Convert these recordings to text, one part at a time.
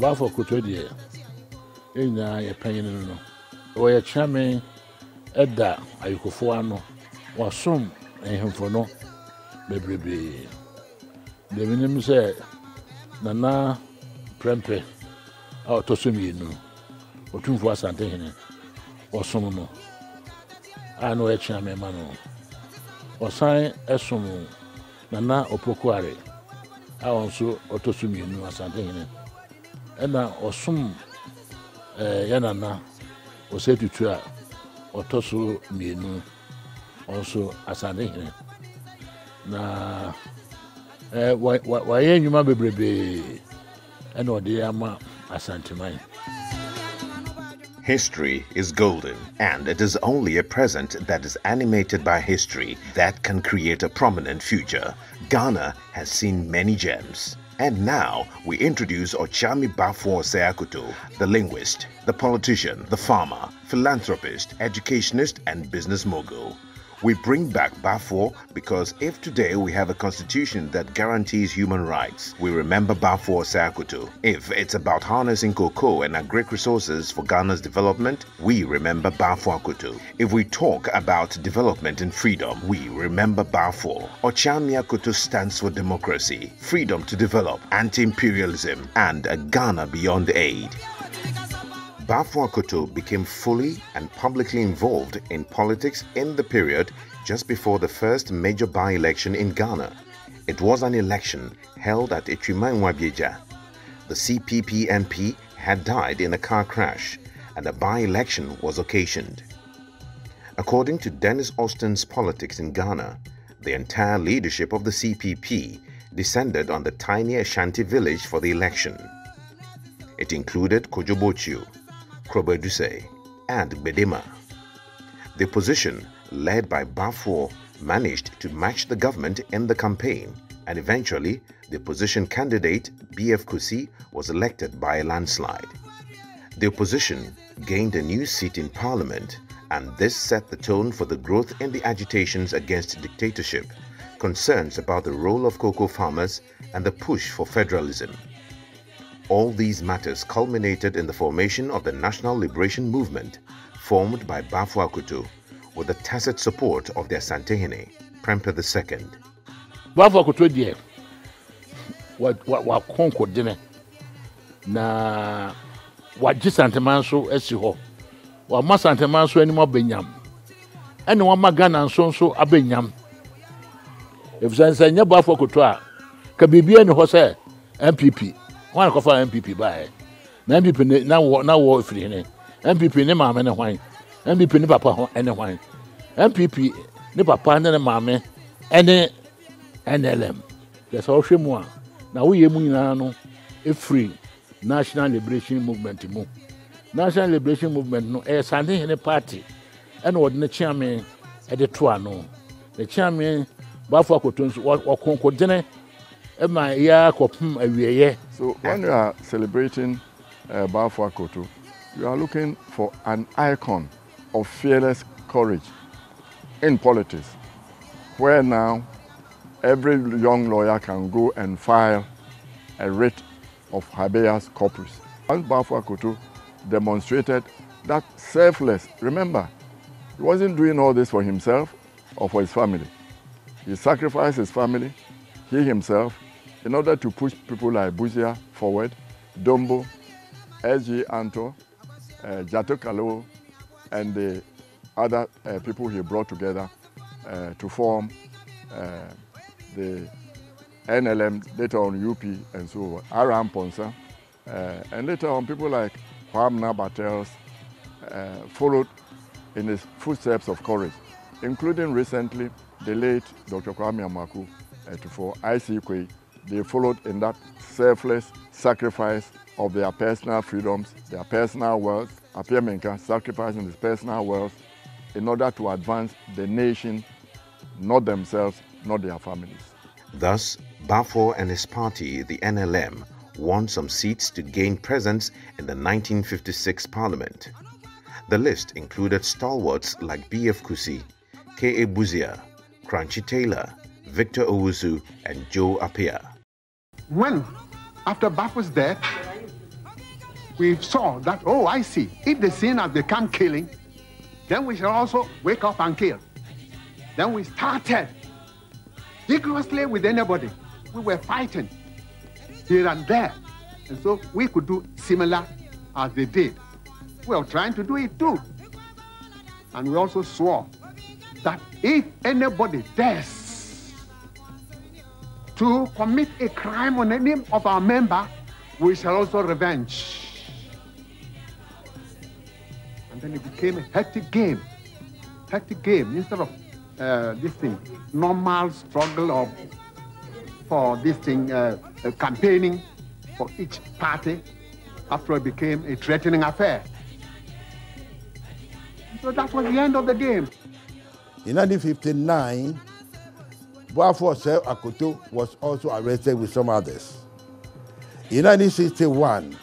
baafo koto deɛ yɛn nyinaa yɛ panyin no no. Wɔyɛ kyerɛme ɛda ayikofoɔ ano. Wasom ahemfo no bebrebee. Deɛ menim sɛ nana prɛmpɛ a ɔtɔ so mmienu ɔtumfoɔ asantehene ɔsom no. A na ɔyɛ kyerɛme ma no. Ɔsan ɛsom nana opokuare a ɔn nso ɔtɔ so mmienu asantehene ɛna ɔsom ɛɛ yɛ nana ɔsɛ tutu a ɔtɔ so mmienu ɔnso asantehene na ɛɛ wa wa wayɛ nnwuma bebrebee ɛna ɔde ama asanteman. History is golden, and it is only a present that is animated by history that can create a prominent future. Ghana has seen many gems. And now we introduce Okyeame Baffour Seakuto, the linguist, the politician, the farmer, philanthropist, educationist, and business mogul. We bring back Baffour because if today we have a constitution that guarantees human rights, we remember Baffour Seakuto. If it's about harnessing cocoa and agric resources for Ghana's development, we remember Baffour Akoto. If we talk about development and freedom, we remember Baffour. Okyeame Akoto stands for democracy, freedom to develop, anti-imperialism, and a Ghana beyond aid. Baffour Akoto became fully and publicly involved in politics in the period just before the first major by-election in Ghana. It was an election held at Atwima Nwabiagya. The CPP MP had died in a car crash and a by-election was occasioned. According to Dennis Austin's Politics in Ghana, the entire leadership of the CPP descended on the tiny Ashanti village for the election. It included Kojo Botsio, Krobo Edusei, and Gbedemah. The opposition, led by Baffour, managed to match the government in the campaign, and eventually the opposition candidate BF Kusi was elected by a landslide. The opposition gained a new seat in parliament, and this set the tone for the growth in the agitations against dictatorship, concerns about the role of cocoa farmers, and the push for federalism. All these matters culminated in the formation of the National Liberation Movement, formed by Baffour Akoto, with the tacit support of their Santehene, Prempeh II. baafo akoto deɛ wa wa wakɔn kɔdene na wagye santeman nso asi hɔ. Wama santeman nso anim abɛnyam ɛna wama ghana nso nso abɛnyam efisɛ nsɛ nyɛ baafo akoto a ka biribi ani hɔ sɛ npp wɔn a kɔfa npp baeɛ na npp ne na wɔ na wɔ firi hene npp ne maame ne hwan? Npp ne papa ho ne hwan? Npp ne papa ne ne maame ɛne nlm yɛ sɛ ɔhwɛ mu a na woyɛ mu nyinaa no ɛfiri national liberation movement mu. National liberation movement no ɛyɛ santehene party ɛna wɔde ne kyeame ɛde to ano ne kyeame baafo akoto nso wɔ- ɛma yɛ akɔpem So when you are celebrating uh, Baffour Akoto, you are looking for an icon of fearless courage in politics, where now every young lawyer can go and file a writ of habeas corpus. Once Baffour Akoto demonstrated that selfless, remember, he wasn't doing all this for himself or for his family. He sacrificed his family, he himself, in order to push people like Busia forward, Dombo, SG Antor, uh, Jatoe Kaleo, and the other uh, people he brought together uh, to form uh, the NLM, later on UP, and so on, Aram Ponsa, uh, and later on people like Kwamena Bartels uh, followed in his footsteps of courage, including recently the late Dr. Kwame Amaku uh, for IC Kwe. They followed in that selfless sacrifice of their personal freedoms, their personal wealth. Appiah Menka sacrificing his personal wealth in order to advance the nation, not themselves, not their families. Thus, Baffour and his party, the NLM, won some seats to gain presence in the 1956 parliament. The list included stalwarts like B.F. Kusi, K.A. Busia, Kurankyi Taylor, Victor Owusu, and Joe Appiah. When, after Baffour's death, we saw that, oh, I see, if the sin has become killing, then we shall also wake up and kill. Then we started vigorously with anybody. We were fighting here and there. And so we could do similar as they did. We were trying to do it too. And we also swore that if anybody dares to commit a crime on any of our member, we shall also revenge. And then it became a hectic game. Hectic game instead of uh, this thing, normal struggle of for this thing, uh, uh, campaigning for each party. After it became a threatening affair. So that was the end of the game. In 1959, Boafo Akoto was also arrested with some others. In 1961,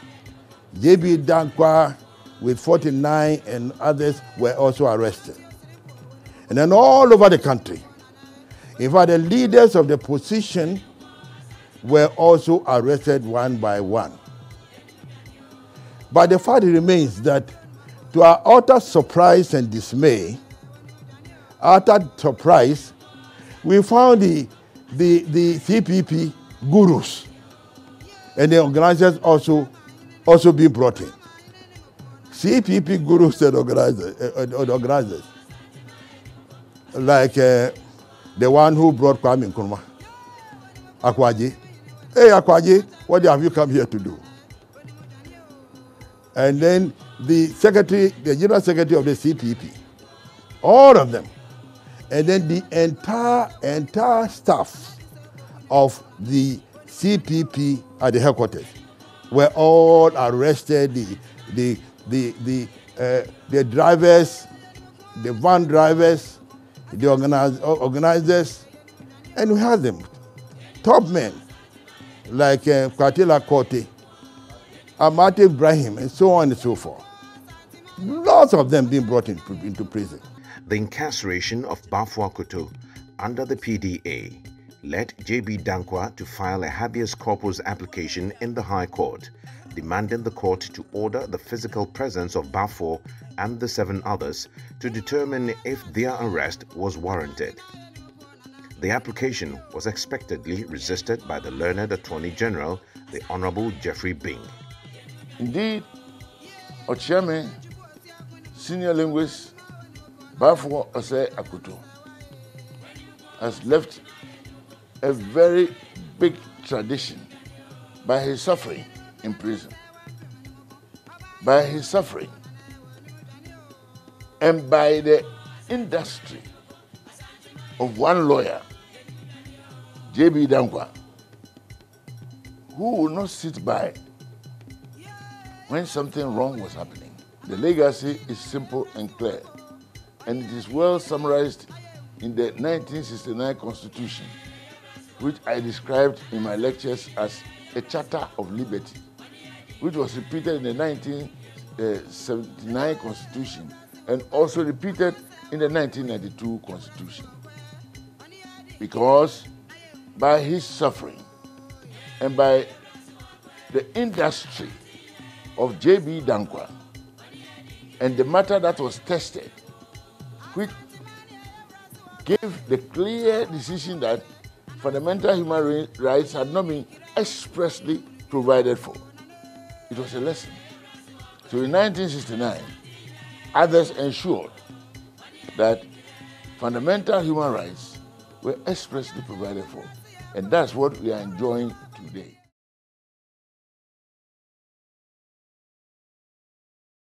J.B. Danquah with 49 and others were also arrested. And then all over the country. In fact, the leaders of the position were also arrested one by one. But the fact remains that, to our utter surprise and dismay, utter surprise, we found the, the, the CPP gurus and the organizers also, also being brought in. CPP gurus and organizers, uh, organizers like uh, the one who brought Kwame Nkrumah, Akwaji. Hey, Akwaji, what have you come here to do? And then the secretary, the general secretary of the CPP, all of them, and then the entire entire staff of the CPP at the headquarters were all arrested. The the the the uh, the drivers, the van drivers, the organize, organizers, and we had them, top men like uh, Kwatila Korte, Amat Ibrahim, and so on and so forth. Lots of them being brought in, into prison. The incarceration of Baffour Akoto under the PDA led J.B. Danquah to file a habeas corpus application in the High Court, demanding the court to order the physical presence of Baffour and the seven others to determine if their arrest was warranted. The application was expectedly resisted by the learned Attorney General, the Honorable Geoffrey Bing. Indeed, Okyeame, senior linguist Bafo Ose Akoto, has left a very big tradition by his suffering in prison. By his suffering and by the industry of one lawyer, J.B. Danquah, who will not sit by when something wrong was happening. The legacy is simple and clear, and it is well summarized in the 1969 Constitution, which I described in my lectures as a Charter of Liberty, which was repeated in the 1979 Constitution and also repeated in the 1992 Constitution. Because by his suffering and by the industry of J.B. Danquah and the matter that was tested, which gave the clear decision that fundamental human rights had not been expressly provided for. It was a lesson. So in 1969, Others ensured that fundamental human rights were expressly provided for. And that's what we are enjoying today.